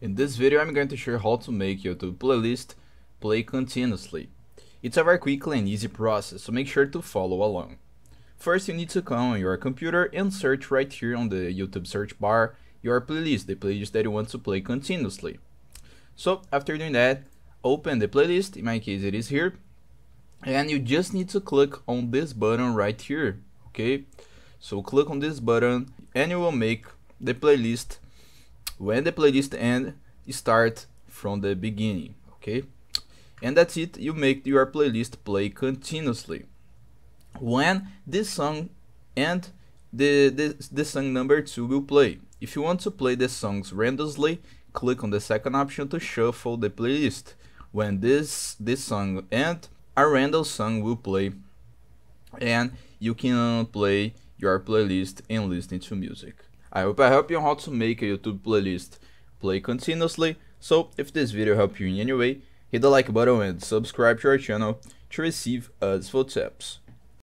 In this video I'm going to show you how to make YouTube playlist play continuously. It's a very quick and easy process, so make sure to follow along. First you need to come on your computer and search right here on the YouTube search bar your playlist, the playlist that you want to play continuously. So after doing that, open the playlist, in my case it is here, and you just need to click on this button right here, okay? So click on this button and you will make the playlist when the playlist end start from the beginning okay? And that's it you make your playlist play continuously. When this song end the, the, the song number 2 will play. If you want to play the songs randomly click on the second option to shuffle the playlist. When this this song end a random song will play and you can play your playlist and listen to music I hope I help you on how to make a YouTube playlist play continuously, so if this video helped you in any way, hit the like button and subscribe to our channel to receive useful tips.